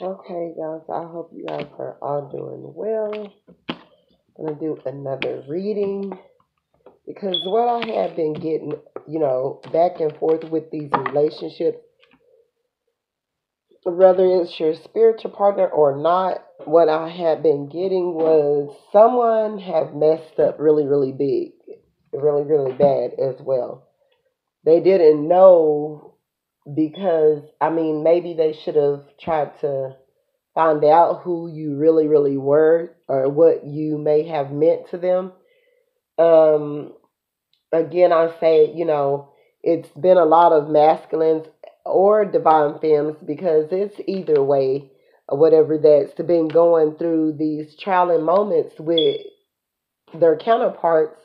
Okay, guys, I hope you guys are all doing well. I'm gonna do another reading because what I have been getting, you know, back and forth with these relationships, whether it's your spiritual partner or not, what I have been getting was someone have messed up really, really big, really, really bad as well. They didn't know because I mean maybe they should have tried to find out who you really really were or what you may have meant to them. Um again I say, you know, it's been a lot of masculines or divine femmes because it's either way whatever that's been going through these trialing moments with their counterparts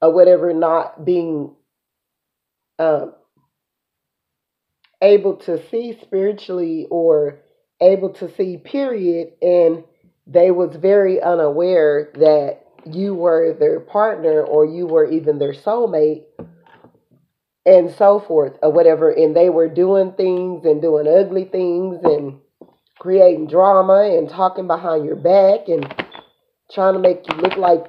or whatever not being um able to see spiritually or able to see period and they was very unaware that you were their partner or you were even their soulmate and so forth or whatever. And they were doing things and doing ugly things and creating drama and talking behind your back and trying to make you look like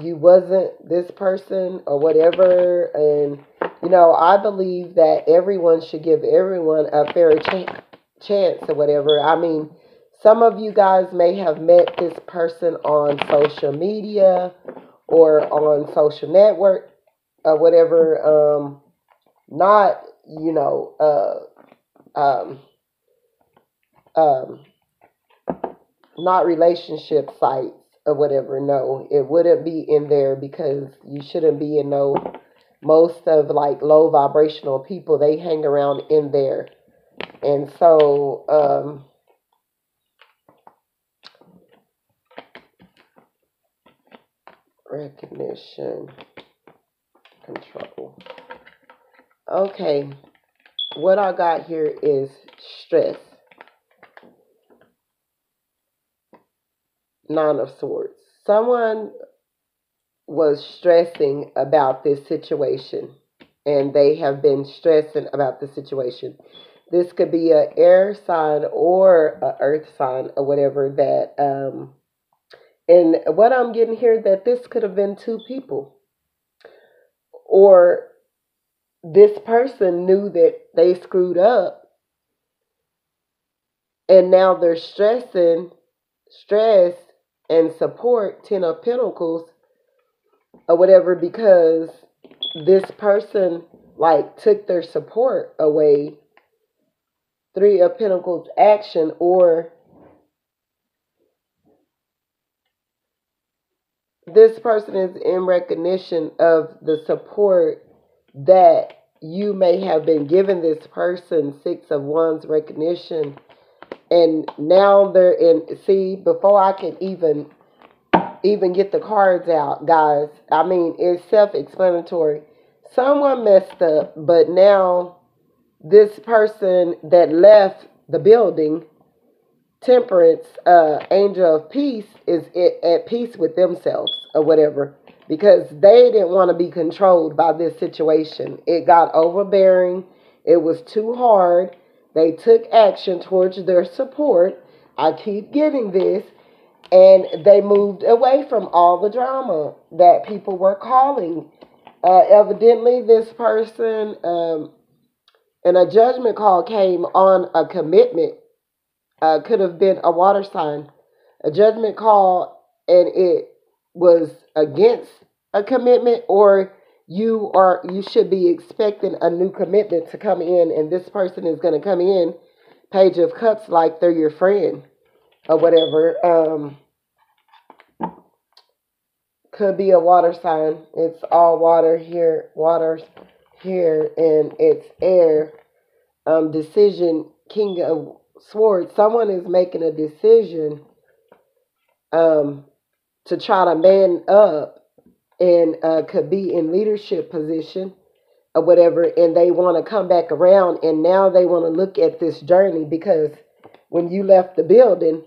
you wasn't this person or whatever. And you know i believe that everyone should give everyone a fair ch- chance or whatever i mean some of you guys may have met this person on social media or on social network or whatever um not you know uh um um not relationship sites or whatever. No, it wouldn't be in there because you shouldn't be in no. Most of like low vibrational people they hang around in there, and so um, recognition control. Okay, what I got here is stress. Nine of Swords. Someone was stressing about this situation and they have been stressing about the situation. This could be a air sign or a earth sign or whatever that um and what I'm getting here that this could have been two people or this person knew that they screwed up and now they're stressing stress and support ten of pentacles or whatever because this person like took their support away three of pentacles action or this person is in recognition of the support that you may have been given this person six of wands recognition. And now they're in see before i can even even get the cards out guys. I mean it's self-explanatory. Someone messed up but now this person that left the building temperance uh angel of peace is at peace with themselves or whatever because they didn't want to be controlled by this situation. It got overbearing. It was too hard. They took action towards their support. I keep getting this. And they moved away from all the drama that people were calling. Uh, evidently, this person, um, and a judgment call came on a commitment, uh, could have been a water sign. A judgment call, and it was against a commitment, or you are you should be expecting a new commitment to come in and this person is going to come in page of cups like they're your friend or whatever um could be a water sign. It's all water here water here and it's air. Um decision king of swords. Someone is making a decision um to try to man up and uh, could be in leadership position or whatever, and they want to come back around, and now they want to look at this journey because when you left the building,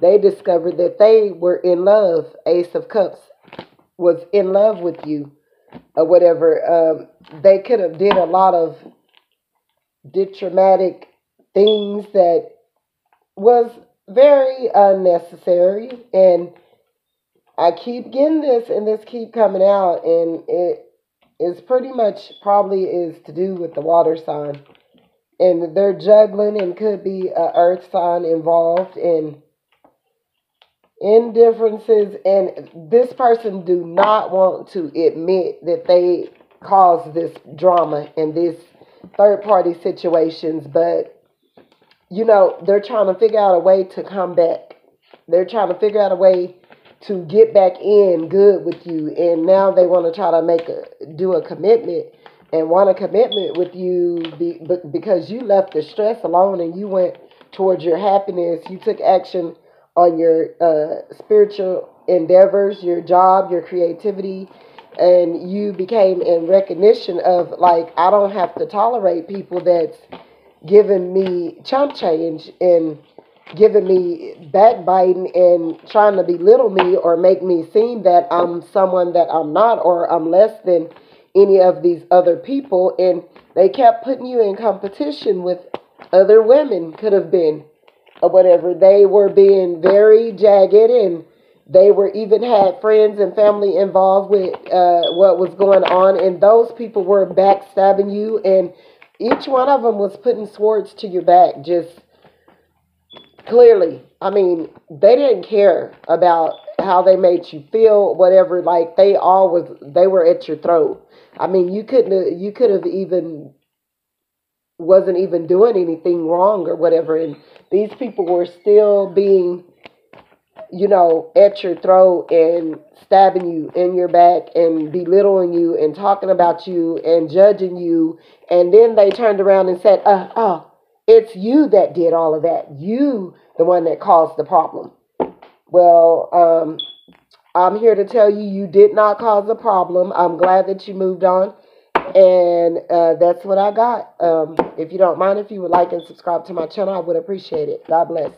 they discovered that they were in love. Ace of Cups was in love with you or whatever. Um, they could have did a lot of diplomatic things that was very unnecessary and I keep getting this and this keep coming out and it is pretty much probably is to do with the water sign and they're juggling and could be a earth sign involved in indifferences and this person do not want to admit that they caused this drama and this third party situations but you know they're trying to figure out a way to come back. They're trying to figure out a way to get back in good with you and now they want to try to make a do a commitment and want a commitment with you be, because you left the stress alone and you went towards your happiness. You took action on your uh, spiritual endeavors your job your creativity and you became in recognition of like i don't have to tolerate people that's giving me chump change and giving me backbiting and trying to belittle me or make me seem that I'm someone that I'm not or I'm less than any of these other people. And they kept putting you in competition with other women, could have been, or whatever. They were being very jagged and they were even had friends and family involved with uh, what was going on. And those people were backstabbing you. And each one of them was putting swords to your back, just clearly i mean they didn't care about how they made you feel whatever like they all was they were at your throat i mean you couldn't you could have even wasn't even doing anything wrong or whatever and these people were still being you know at your throat and stabbing you in your back and belittling you and talking about you and judging you and then they turned around and said uh oh it's you that did all of that. You, the one that caused the problem. Well, um, I'm here to tell you, you did not cause the problem. I'm glad that you moved on. And uh, that's what I got. Um, if you don't mind, if you would like and subscribe to my channel, I would appreciate it. God bless.